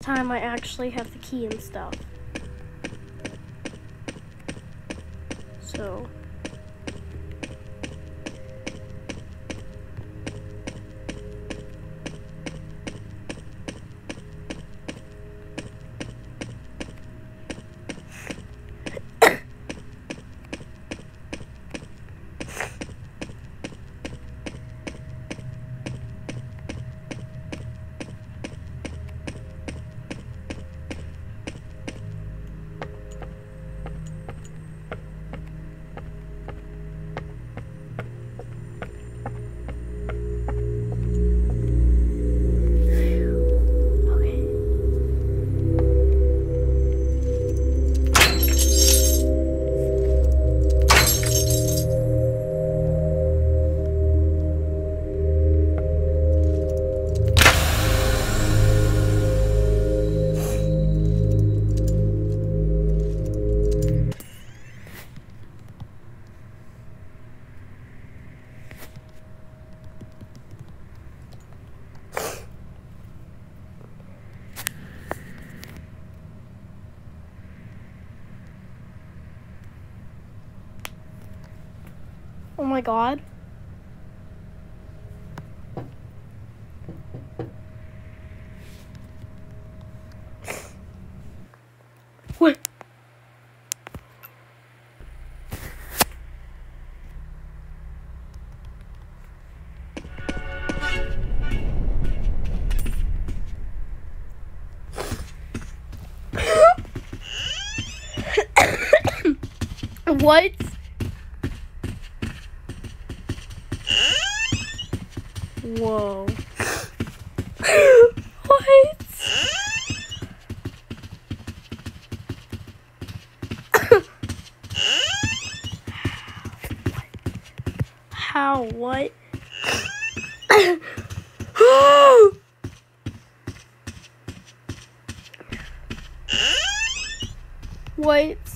time I actually have the key and stuff. So. Oh my god. What? what? Whoa. what? How? What? what?